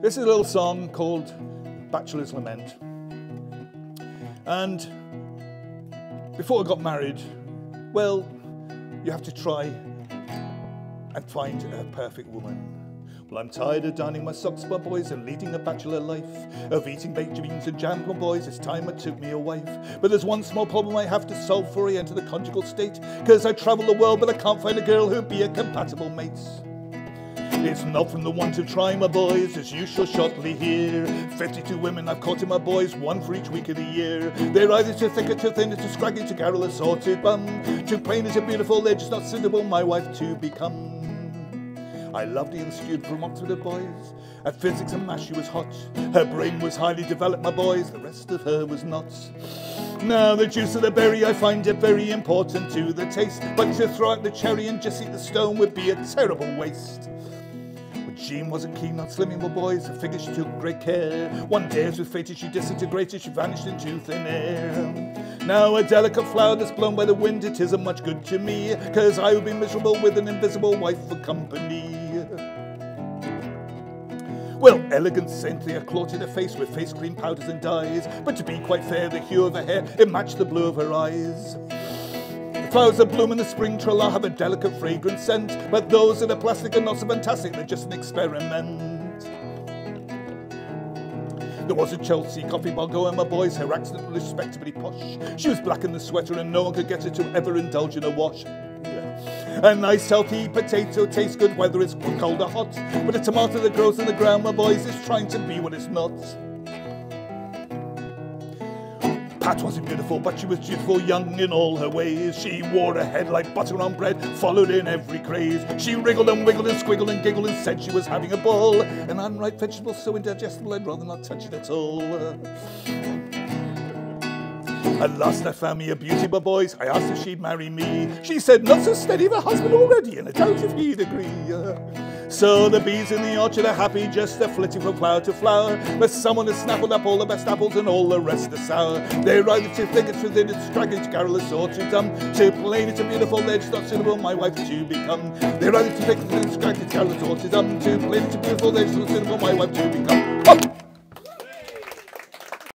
This is a little song called Bachelor's Lament. And before I got married, well, you have to try and find a perfect woman. Well, I'm tired of darning my socks, my boys, and leading a bachelor life. Of eating baked beans and jam, my boys, it's time I took me a wife. But there's one small problem I have to solve before I enter the conjugal state. Cause I travel the world, but I can't find a girl who'd be a compatible mate. It's not from the one to try, my boys, as you shall shortly hear. 52 women I've caught in my boys, one for each week of the year. They're either too thick or too thin, or too scraggy, too garrulous or too bum. Too plain is a beautiful, they're just not suitable my wife to become. I loved the stewed from Oxford, boys. At physics and maths she was hot. Her brain was highly developed, my boys, the rest of her was not. Now the juice of the berry I find it very important to the taste, but to throw out the cherry and just eat the stone would be a terrible waste. Jean wasn't keen on slimming the boys, her figure she took great care. One day with fate she disintegrated, she vanished into thin air. Now a delicate flower that's blown by the wind, it isn't much good to me, cause I would be miserable with an invisible wife for company. Well, elegant, saintly, a clotted her face with face cream powders and dyes, but to be quite fair, the hue of her hair, it matched the blue of her eyes. Flowers that bloom in the spring trilla have a delicate fragrant scent, but those that are plastic are not so fantastic, they're just an experiment. There was a Chelsea coffee bar going, my boys, her accent respectably posh. She was black in the sweater and no one could get her to ever indulge in a wash. A nice healthy potato tastes good whether it's cold or hot, but a tomato that grows in the ground, my boys, is trying to be what it's not. Pat wasn't beautiful, but she was beautiful, young in all her ways. She wore her head like butter on bread, followed in every craze. She wriggled and wiggled and squiggled and giggled and said she was having a ball. An unripe vegetable so indigestible I'd rather not touch it at all. At last I found me a beauty, but boys, I asked if she'd marry me. She said, not so steady of a husband already, and I doubt if he'd agree. So the bees in the orchard are happy, just a flitting from flower to flower. But someone has snappled up all the best apples and all the rest are sour. They're either too thick, it's within, it's straggling, it's garrulous, or too dumb. Too plain, it's a beautiful, they're just not suitable, my wife to become. They're either too thick, it's straggling, it's garrulous, or too dumb. Too plain, it's a beautiful, they're not suitable, my wife to become.